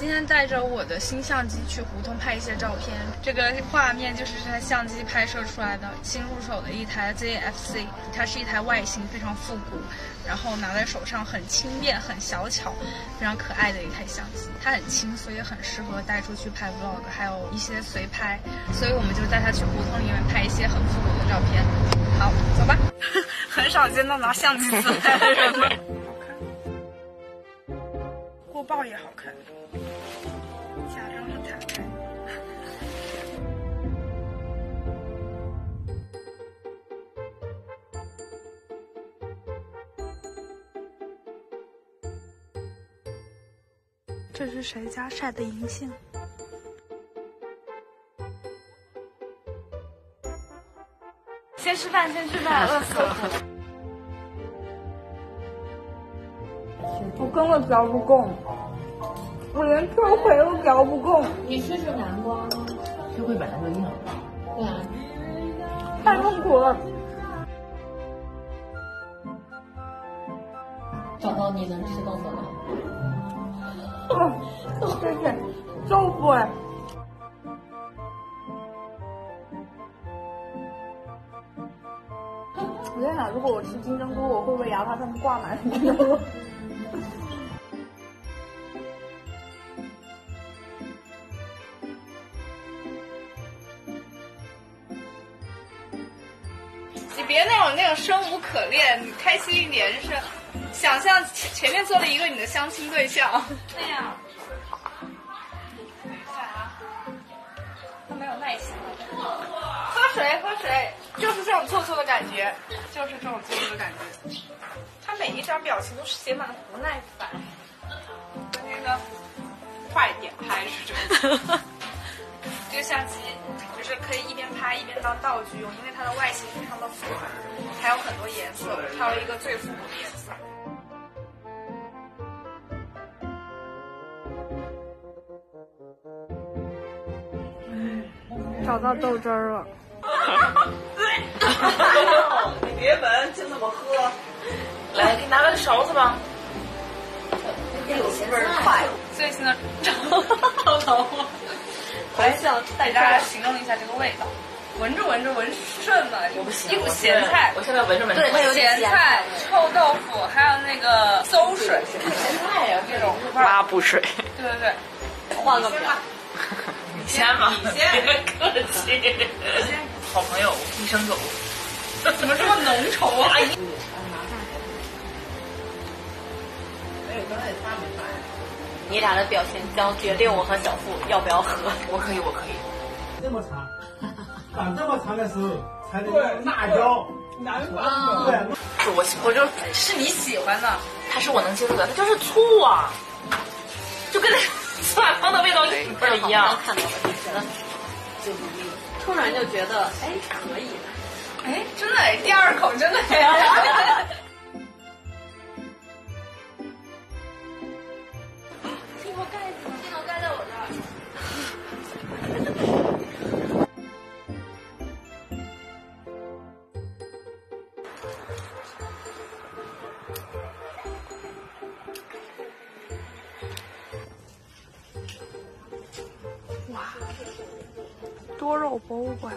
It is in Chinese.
今天带着我的新相机去胡同拍一些照片。这个画面就是这台相机拍摄出来的。新入手的一台 ZFC，它是一台外形非常复古，然后拿在手上很轻便、很小巧、非常可爱的一台相机。它很轻，所以很适合带出去拍 vlog，还有一些随拍。所以我们就带它去胡同里面拍一些很复古的照片。好，走吧。很少见到拿相机自拍的人。过曝也好看。假装的打开。这是谁家晒的银杏？先吃饭，先吃饭，饿死了。根本嚼不动，我连秋葵都嚼不动。你试试南瓜吗？秋葵本来就硬，对啊，太痛苦了。找到你能吃到的了。谢谢，豆腐哎。我在想，如果我吃金针菇，我会不会牙花上面挂满金针菇？你别那种那种生无可恋，你开心一点，就是想象前面坐了一个你的相亲对象，那样。等一下啊，他没有耐心。喝水，喝水，就是这种做作的感觉，就是这种做作的感觉。他每一张表情都是写满了不耐烦。那个，快点拍是这个。道具用，因为它的外形非常的复杂，还有很多颜色，挑了一个最复古的颜色。找到豆汁儿了。你别闻，就这么喝。来，给你拿个勺子吧。有味儿快。最近的臭桃花，我 还想带大家形容一下这个味道，闻着闻着闻顺了，我不行，一股咸菜，我现在闻着闻着，对，咸菜、臭豆腐，还有那个馊水，咸菜呀，这种抹布水。对对对，换个表。你先吧，别客气。好朋友，一生狗，怎么这么浓稠啊？你俩的表情将决定我和小付要不要喝。我可以，我可以。这么长，长这么长的时候才能用辣椒。南方对，是我喜，我就是你喜欢的，它是我能接受的，它就是醋啊，就跟那酸辣汤的味道一不一样。看到了，就觉得就突然就觉得哎可以，哎真的哎，第二口真的哎。多肉博物馆。